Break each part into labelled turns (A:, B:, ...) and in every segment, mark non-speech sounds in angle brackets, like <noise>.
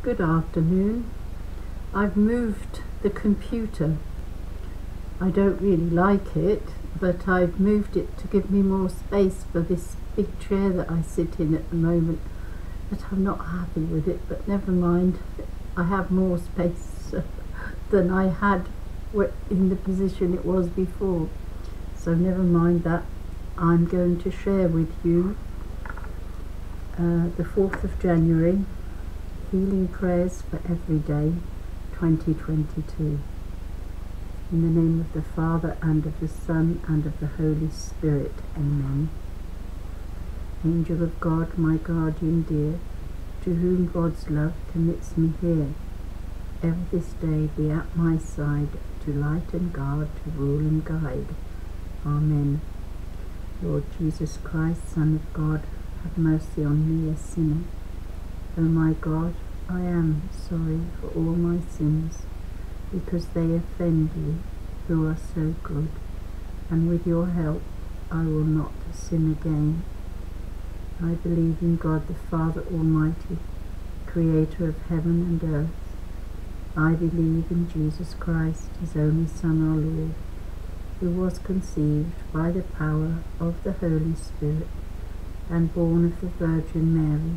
A: Good afternoon. I've moved the computer. I don't really like it, but I've moved it to give me more space for this big chair that I sit in at the moment. But I'm not happy with it, but never mind. I have more space <laughs> than I had in the position it was before. So never mind that. I'm going to share with you uh, the 4th of January Healing Prayers for Every Day 2022. In the name of the Father, and of the Son, and of the Holy Spirit. Amen. Angel of God, my guardian dear, to whom God's love commits me here, ever this day be at my side, to light and guard, to rule and guide. Amen. Lord Jesus Christ, Son of God, have mercy on me, a sinner. O my God, I am sorry for all my sins because they offend you who are so good, and with your help I will not sin again. I believe in God the Father Almighty, creator of heaven and earth. I believe in Jesus Christ, his only Son, our Lord, who was conceived by the power of the Holy Spirit and born of the Virgin Mary.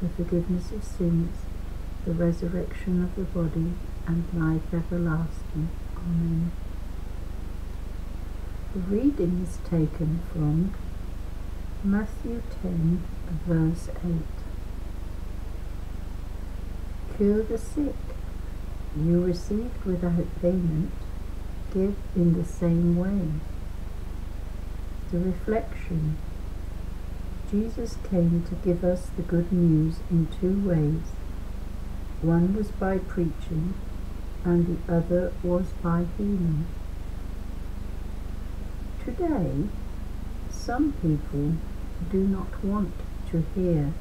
A: the forgiveness of sins, the resurrection of the body, and life everlasting. Amen. The reading is taken from Matthew 10, verse 8. Cure the sick. You received without payment, give in the same way. The reflection Jesus came to give us the good news in two ways one was by preaching, and the other was by healing. Today, some people do not want to hear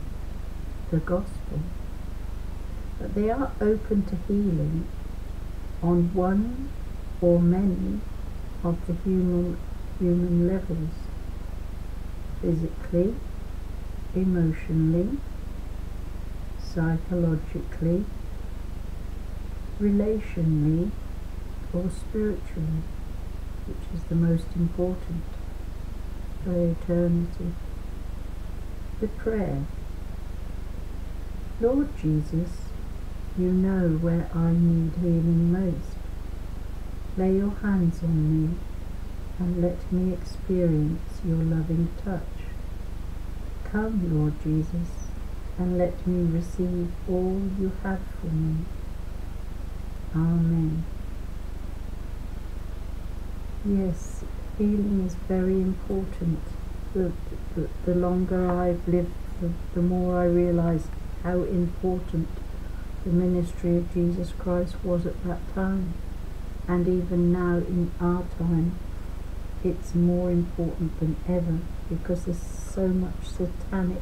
A: the gospel, but they are open to healing on one or many of the human human levels physically, emotionally, psychologically, relationally, or spiritually, which is the most important for eternity. The prayer Lord Jesus, you know where I need healing most. Lay your hands on me and let me experience your loving touch. Come, Lord Jesus, and let me receive all you have for me. Amen. Yes, healing is very important. The, the, the longer I've lived, the, the more I realize how important the ministry of Jesus Christ was at that time. And even now in our time, it's more important than ever because there's so much satanic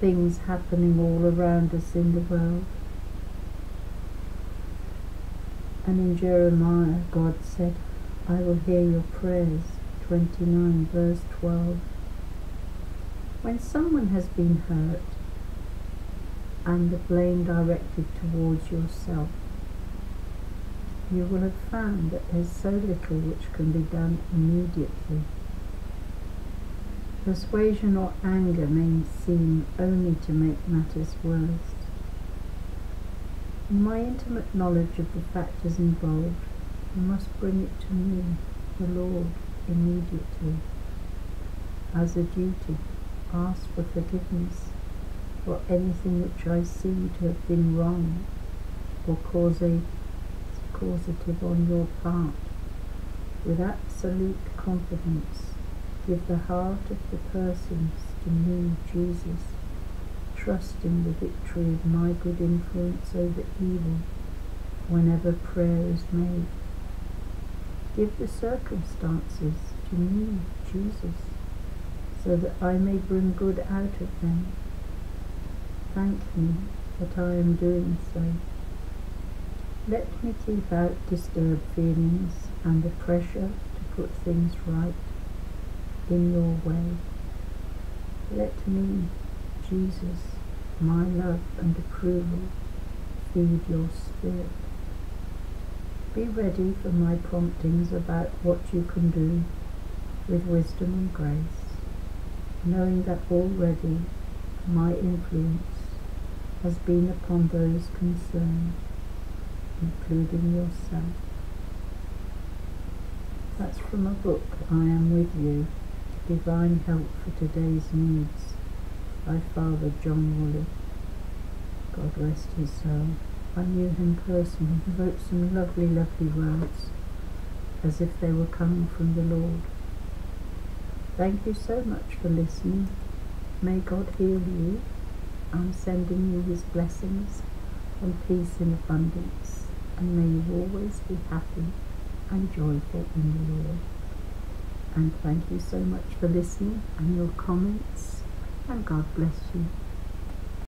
A: things happening all around us in the world. And in Jeremiah, God said, I will hear your prayers. 29, verse 12. When someone has been hurt and the blame directed towards yourself, you will have found that there's so little which can be done immediately. Persuasion or anger may seem only to make matters worse. My intimate knowledge of the factors involved, I must bring it to me, the Lord, immediately. As a duty, ask for forgiveness for anything which I see to have been wrong or causative on your part. With absolute confidence, Give the heart of the persons to me, Jesus. trust in the victory of my good influence over evil whenever prayer is made. Give the circumstances to me, Jesus, so that I may bring good out of them. Thank me that I am doing so. Let me keep out disturbed feelings and the pressure to put things right in your way. Let me, Jesus, my love and approval, feed your spirit. Be ready for my promptings about what you can do with wisdom and grace, knowing that already my influence has been upon those concerned, including yourself. That's from a book, I Am With You, Divine Help for Today's Needs, by Father John Woolley. God rest his soul. I knew him personally. He wrote some lovely, lovely words, as if they were coming from the Lord. Thank you so much for listening. May God heal you. I'm sending you his blessings and peace in abundance, and may you always be happy and joyful in the Lord. And thank you so much for listening and your comments, and God bless you.